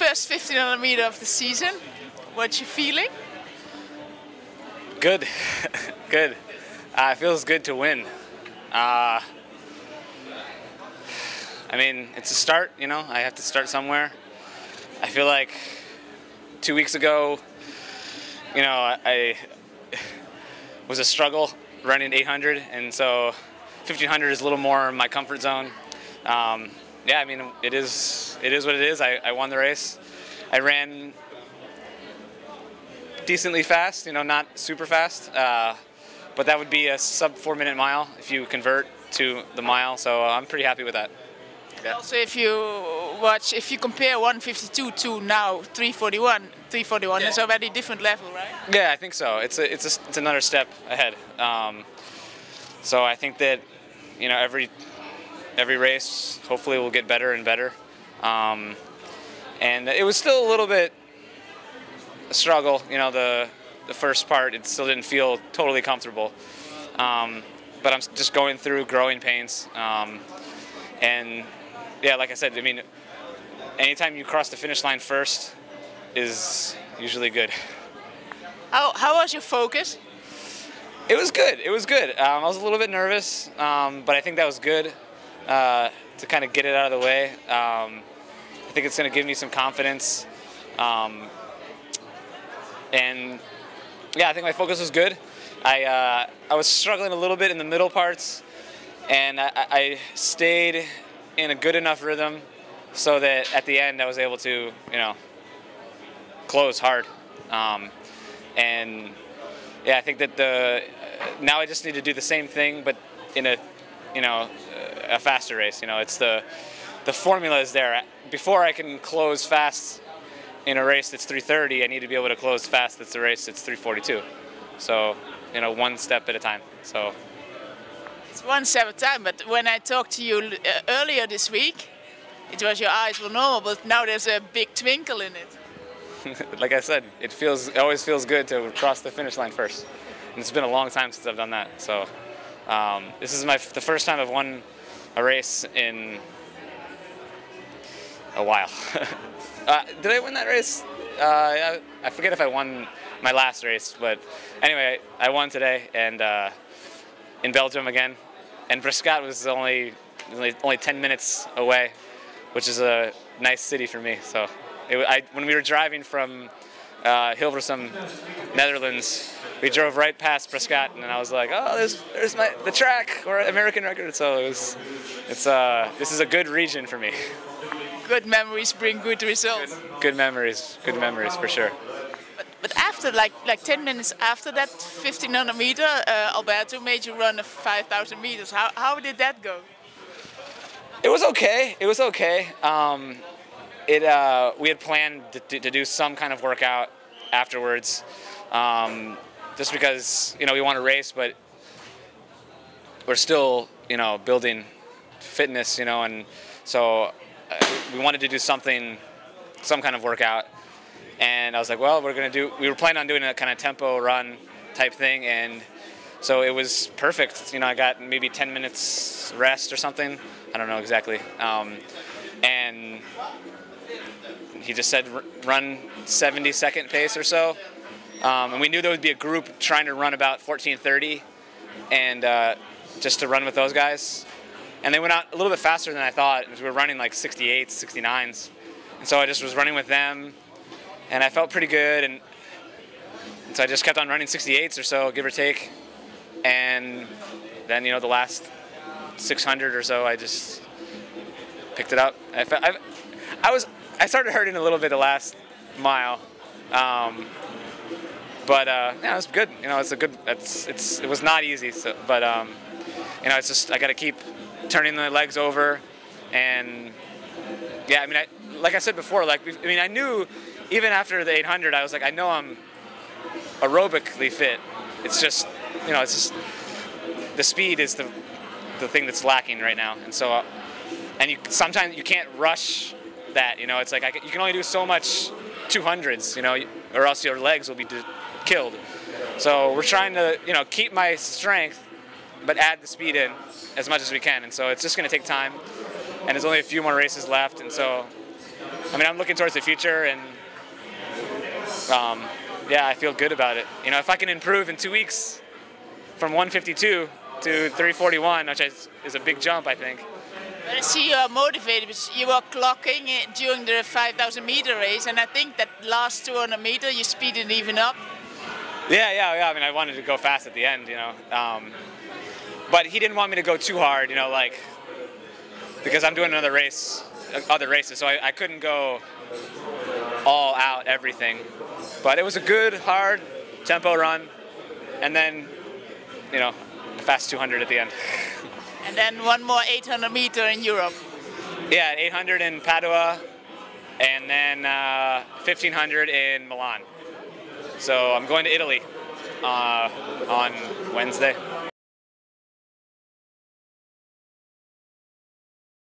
first 1500 meter of the season. What's your feeling? Good, good. Uh, it feels good to win. Uh, I mean, it's a start, you know. I have to start somewhere. I feel like two weeks ago, you know, I, I was a struggle running 800, and so 1500 is a little more my comfort zone. Um, yeah, I mean, it is it is what it is. I, I won the race. I ran decently fast, you know, not super fast, uh, but that would be a sub four minute mile if you convert to the mile. So I'm pretty happy with that. Yeah. Also, if you watch, if you compare 152 to now 341, 341 yeah. is a very different level, right? Yeah, I think so. It's a, it's a, it's another step ahead. Um, so I think that you know every every race hopefully we'll get better and better. Um, and it was still a little bit a struggle. You know, the the first part it still didn't feel totally comfortable. Um, but I'm just going through growing pains. Um, and yeah, like I said, I mean, anytime you cross the finish line first is usually good. How, how was your focus? It was good. It was good. Um, I was a little bit nervous, um, but I think that was good uh, to kind of get it out of the way. Um, I think it's going to give me some confidence. Um, and yeah, I think my focus was good. I, uh, I was struggling a little bit in the middle parts, and I, I stayed in a good enough rhythm so that at the end I was able to, you know, close hard. Um, and yeah, I think that the now I just need to do the same thing, but in a, you know, a faster race. You know, it's the the formula is there. Before I can close fast in a race that's 330, I need to be able to close fast that's a race that's 342. So, you know, one step at a time. So. It's one step at a time, but when I talked to you uh, earlier this week, it was your eyes were normal, but now there's a big twinkle in it. like I said, it feels it always feels good to cross the finish line first. And it's been a long time since I've done that. So um, this is my the first time I've won a race in a while. uh, did I win that race? Uh, I forget if I won my last race, but anyway, I won today and uh, in Belgium again. And Brasschaat was only only, only 10 minutes away, which is a nice city for me. So it, I, when we were driving from uh, Hilversum, Netherlands, we drove right past Brasschaat, and I was like, "Oh, there's there's my the track or American record." So it was, it's uh, this is a good region for me. Good memories bring good results. Good, good memories, good memories for sure. But, but after like like 10 minutes after that 1500 meter, uh, Alberto made you run 5,000 meters. How how did that go? It was okay. It was okay. Um, it uh, we had planned to, to, do some kind of workout afterwards. Um, just because you know we want to race, but we're still you know building fitness, you know, and so uh, we wanted to do something, some kind of workout. And I was like, well, we're gonna do. We were planning on doing a kind of tempo run type thing, and so it was perfect. You know, I got maybe 10 minutes rest or something. I don't know exactly. Um, and he just said run 70 second pace or so. Um, and we knew there would be a group trying to run about 14:30, and uh, just to run with those guys. And they went out a little bit faster than I thought. We were running like 68s, 69s, and so I just was running with them, and I felt pretty good. And, and so I just kept on running 68s or so, give or take. And then you know the last 600 or so, I just picked it up. I, I, I was I started hurting a little bit the last mile. Um, but uh, yeah, it's good. You know, it's a good. It's it's it was not easy, so, but um, you know, it's just I got to keep turning the legs over, and yeah, I mean, I, like I said before, like I mean, I knew even after the 800, I was like, I know I'm aerobically fit. It's just you know, it's just the speed is the the thing that's lacking right now, and so uh, and you sometimes you can't rush that. You know, it's like I, you can only do so much 200s, you know, or else your legs will be killed. So we're trying to, you know, keep my strength, but add the speed in as much as we can. And so it's just going to take time. And there's only a few more races left. And so I mean, I'm looking towards the future, and um, yeah, I feel good about it. You know, if I can improve in two weeks from 152 to 341, which is, is a big jump, I think. I see you are motivated because you were clocking it during the 5,000 meter race, and I think that last 200 meter you speeded even up. Yeah, yeah, yeah. I mean, I wanted to go fast at the end, you know. Um, but he didn't want me to go too hard, you know, like because I'm doing another race, other races, so I, I couldn't go all out everything. But it was a good, hard tempo run, and then, you know, fast 200 at the end. And then one more 800 meter in Europe. Yeah, 800 in Padua, and then uh, 1500 in Milan. So I'm going to Italy uh, on Wednesday.